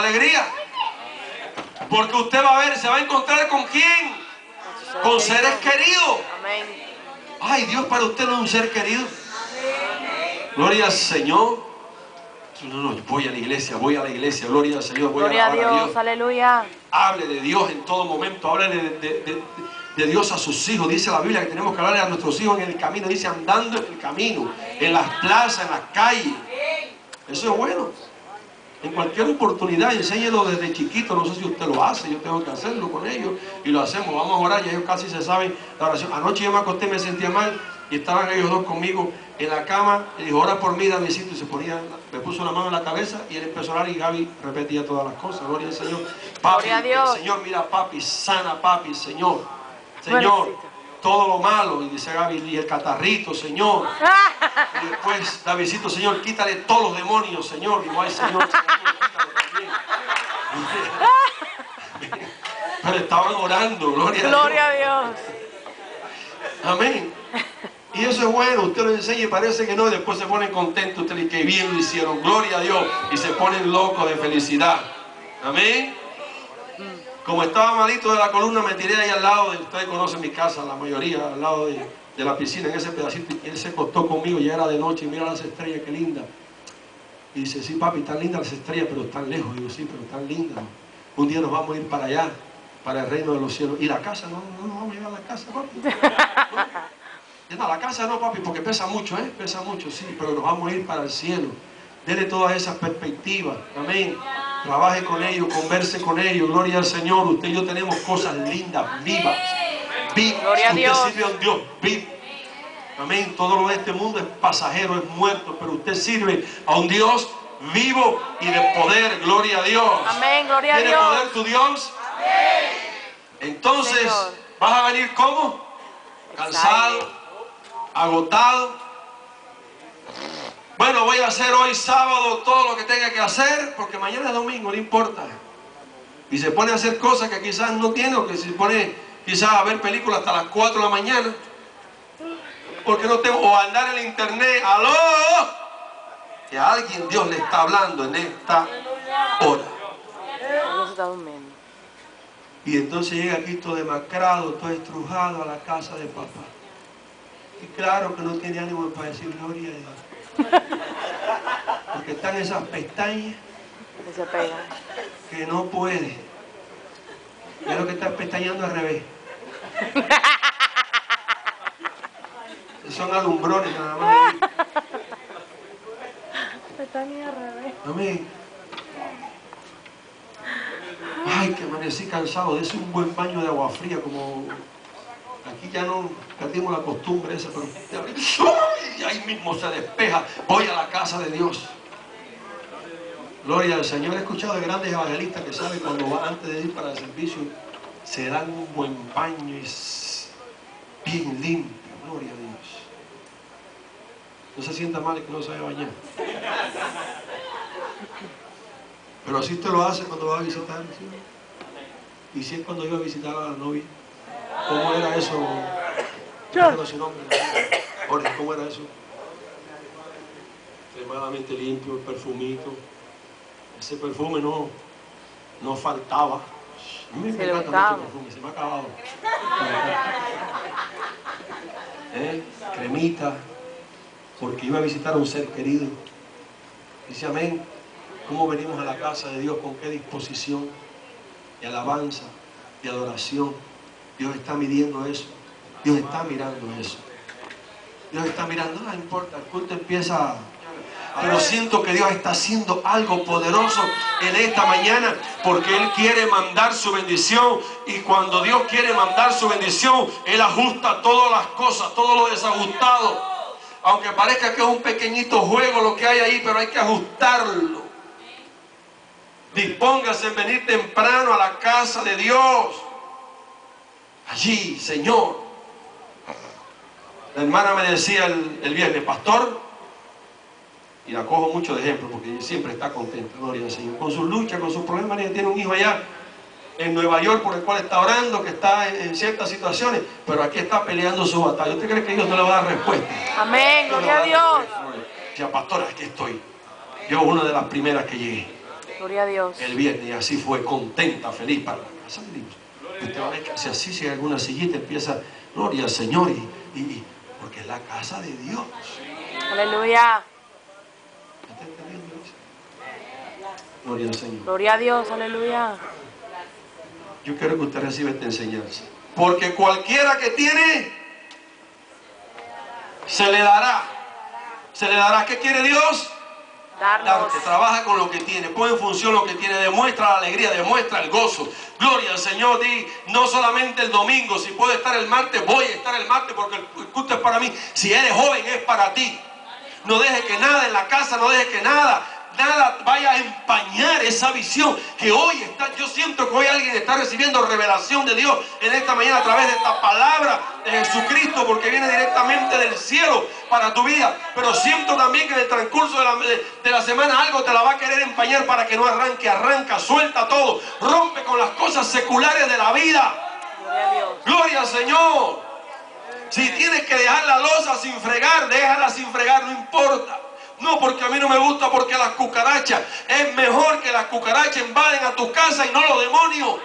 alegría. Porque usted va a ver, se va a encontrar con quién? Con seres queridos. Amén. Ay, Dios para usted no es un ser querido. Gloria al Señor. No, no, voy a la iglesia, voy a la iglesia, gloria al Señor, voy Gloria a a alabar a Dios, Dios. aleluya. Hable de Dios en todo momento, hable de, de- de- de Dios a sus hijos. Dice la Biblia que tenemos que hablarle a nuestros hijos en el camino, dice andando en el camino, en las plazas, en las calles. Eso es bueno. En cualquier oportunidad, enséñelo desde chiquito. No sé si usted lo hace, yo tengo que hacerlo con ellos y lo hacemos. Vamos a orar, ya ellos casi se saben la oración. Anoche yo me acosté, me sentía mal y estaban ellos dos conmigo en la cama. Y dijo, ora por mí, Davidcito. Y se ponía, me puso la mano en la cabeza y él empezó a orar y Gaby repetía todas las cosas. Gloria al Señor. Papi, Gloria a Dios. Señor, mira, papi, sana, papi, Señor. Señor. Todo lo malo. Y dice Gaby, y el catarrito, Señor. Y después, Davidcito, Señor, quítale todos los demonios, Señor. Digo, ay, Señor, Señor, también. Pero estaban orando, gloria, Gloria a a Dios. Dios. Amén. Y eso es bueno, usted lo enseña y parece que no, y después se ponen contentos, usted dice que bien lo hicieron, gloria a Dios, y se ponen locos de felicidad. Amén. Como estaba malito de la columna, me tiré ahí al lado de, ustedes conocen mi casa, la mayoría, al lado de, de la piscina, en ese pedacito, y él se acostó conmigo, ya era de noche, y mira las estrellas, qué linda. Y dice, sí, papi, están lindas las estrellas, pero están lejos. Digo, sí, pero están lindas. Un día nos vamos a ir para allá, para el reino de los cielos. ¿Y la casa? No, no nos vamos a llevar a la casa, papi. No, no, la casa no, papi, porque pesa mucho, ¿eh? Pesa mucho, sí, pero nos vamos a ir para el cielo. Dele todas esas perspectivas, amén. Trabaje con ellos, converse con ellos, gloria al Señor. Usted y yo tenemos cosas lindas, vivas. vivas. Gloria a Usted sirve a un Dios vivo. Amén. Todo lo de este mundo es pasajero, es muerto, pero usted sirve a un Dios vivo y de poder. Gloria a Dios. Amén, gloria a ¿Tiene Dios. poder tu Dios? Entonces, Señor. ¿vas a venir cómo? Cansado, agotado. Bueno, voy a hacer hoy sábado todo lo que tenga que hacer, porque mañana es domingo, no importa. Y se pone a hacer cosas que quizás no tiene, o que se pone quizás a ver películas hasta las 4 de la mañana. Porque no tengo, o andar en el internet, aló, que a alguien Dios le está hablando en esta hora. Y entonces llega aquí todo demacrado, todo estrujado a la casa de papá. Y claro que no tiene ánimo para decir gloria a Dios. Porque están esas pestañas Que se pega. que no puede. Ya lo que está pestañando al revés. Son alumbrones nada más. Ni al revés. Amén. Ay, que amanecí cansado. Dese un buen baño de agua fría, como aquí ya no perdimos la costumbre esa, pero ¡Ay! ahí mismo se despeja. Voy a la casa de Dios. Gloria al Señor. He escuchado de grandes evangelistas que saben cuando van antes de ir para el servicio, se dan un buen baño y s- bien limpio. Gloria a Dios. No se sienta mal que no sabe bañar. Pero así usted lo hace cuando va a visitar. ¿sí? Y si es cuando iba a visitar a la novia. ¿Cómo era eso? No su nombre. Jorge, ¿cómo era eso? Extremadamente limpio, el perfumito. Ese perfume no, no faltaba. A mí me Se encanta mucho perfume, se me ha acabado. ¿Eh? Cremita, porque iba a visitar a un ser querido. Dice amén. ¿Cómo venimos a la casa de Dios? ¿Con qué disposición? De alabanza, de adoración. Dios está midiendo eso. Dios está mirando eso. Dios está mirando, no importa, el culto empieza. Pero siento que Dios está haciendo algo poderoso en esta mañana porque Él quiere mandar su bendición. Y cuando Dios quiere mandar su bendición, Él ajusta todas las cosas, todo lo desajustado. Aunque parezca que es un pequeñito juego lo que hay ahí, pero hay que ajustarlo. Dispóngase en venir temprano a la casa de Dios. Allí, Señor. La hermana me decía el, el viernes, pastor, y la cojo mucho de ejemplo porque ella siempre está contenta, gloria al Señor, con sus luchas, con sus problemas. Ella tiene un hijo allá en Nueva York por el cual está orando, que está en, ciertas situaciones, pero aquí está peleando su batalla. ¿Usted cree que Dios no le va a dar respuesta? Amén, gloria a Dios. Decía, pastora, aquí estoy. Yo una de las primeras que llegué. Gloria a Dios. el viernes y así fue contenta, feliz para la casa de Dios. Usted va a ver que si así si alguna sillita empieza, gloria al Señor, y, y- y- porque es la casa de Dios. Aleluya. Gloria al Señor. Gloria a Dios. Aleluya. Yo quiero que usted reciba esta enseñanza. Porque cualquiera que tiene, se le dará. Se le dará. ¿Qué quiere Dios? Darnos. Trabaja con lo que tiene. Pon en función lo que tiene. Demuestra la alegría, demuestra el gozo. Gloria al Señor. Di, no solamente el domingo. Si puedo estar el martes, voy a estar el martes porque el culto es para mí. Si eres joven, es para ti. No deje que nada en la casa, no deje que nada, nada vaya a empañar esa visión que hoy está. Yo siento que hoy alguien está recibiendo revelación de Dios en esta mañana a través de esta palabra de Jesucristo, porque viene directamente del cielo para tu vida. Pero siento también que en el transcurso de la, de- de la semana algo te la va a querer empañar para que no arranque. Arranca, suelta todo, rompe con las cosas seculares de la vida. Gloria al Señor. Si tienes que dejar la losa sin fregar, déjala sin fregar, no importa. No, porque a mí no me gusta, porque las cucarachas, es mejor que las cucarachas invaden a tu casa y no los demonios.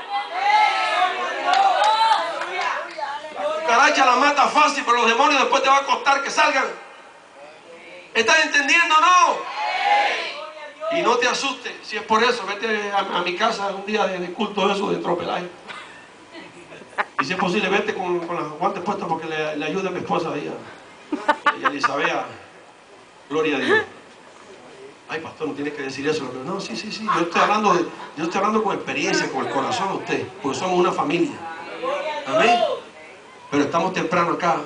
La cucaracha la mata fácil, pero los demonios después te va a costar que salgan. ¿Estás entendiendo o no? Y no te asustes, si es por eso, vete a, mi casa un día de, de culto eso de tropelaje. Y si es posible, vete con, con los guantes puestos porque le, le ayuda a mi esposa ahí, a, a Elizabeth. Gloria a Dios. Ay, pastor, no tienes que decir eso. No, sí, sí, sí. Yo estoy hablando, yo estoy hablando con experiencia, con el corazón de usted, porque somos una familia. Amén. Pero estamos temprano acá.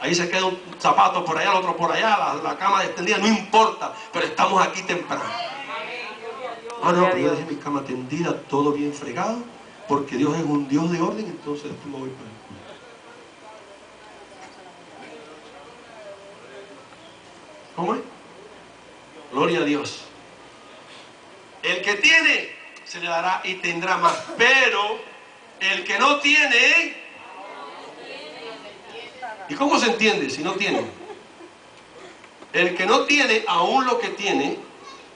Ahí se queda un zapato por allá, el otro por allá, la, la cama extendida, no importa, pero estamos aquí temprano. Ah, no, pero yo dejé mi cama tendida, todo bien fregado, porque Dios es un Dios de orden, entonces después me voy para ¿Cómo es? Gloria a Dios. El que tiene, se le dará y tendrá más. Pero el que no tiene, ¿y cómo se entiende si no tiene? El que no tiene, aún lo que tiene,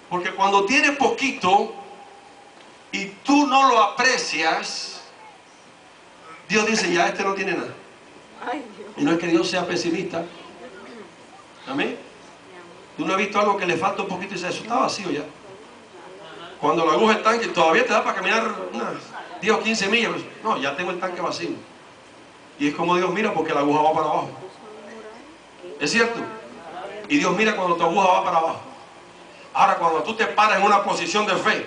porque cuando tiene poquito y tú no lo aprecias, Dios dice, ya este no tiene nada. Y no es que Dios sea pesimista. Amén. Tú no has visto algo que le falta un poquito y dices, eso está vacío ya. Cuando la aguja en tanque todavía te da para caminar unas 10 o 15 millas. pues, no, ya tengo el tanque vacío. Y es como Dios mira porque la aguja va para abajo. ¿Es cierto? Y Dios mira cuando tu aguja va para abajo. Ahora, cuando tú te paras en una posición de fe,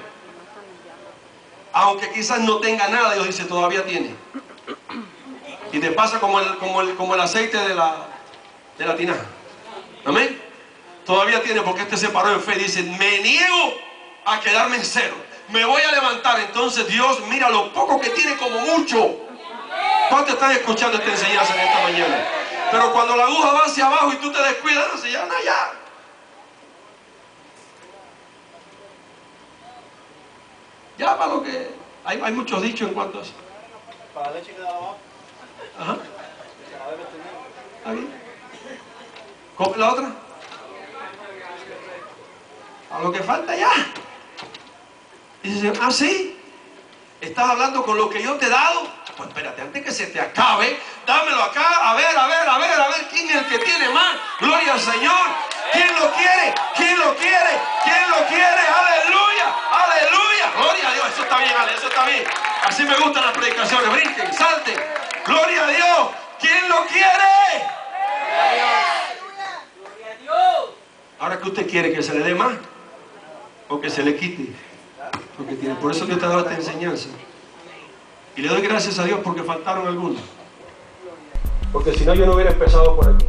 aunque quizás no tenga nada, Dios dice, todavía tiene. Y te pasa como el, como el, como el aceite de la, de la tinaja. Amén. Todavía tiene porque este se paró en fe y dice, me niego a quedarme en cero. Me voy a levantar. Entonces Dios mira lo poco que tiene como mucho. ¿Cuántos están escuchando esta enseñanza en esta mañana? Pero cuando la aguja va hacia abajo y tú te descuidas, no, se llama ya. Ya para lo que... Hay, hay muchos dichos en cuanto a eso. Para la leche que abajo, Ajá. ¿Está bien? ¿Cómo la otra? A lo que falta ya. Dice, ah, sí. ¿Estás hablando con lo que yo te he dado? Pues espérate, antes que se te acabe, dámelo acá. A ver, a ver, a ver, a ver, ¿quién es el que tiene más? Gloria al Señor. ¿Quién lo quiere? ¿Quién lo quiere? ¿Quién lo quiere? Aleluya, aleluya. Gloria a Dios. Eso está bien, Ale, eso está bien. Así me gustan las predicaciones. Brinquen, salten. Gloria a Dios. ¿Quién lo quiere? Ahora que usted quiere que se le dé más o que se le quite lo tiene. Por eso Dios te ha dado esta enseñanza. Y le doy gracias a Dios porque faltaron algunos. Porque si no yo no hubiera empezado por aquí.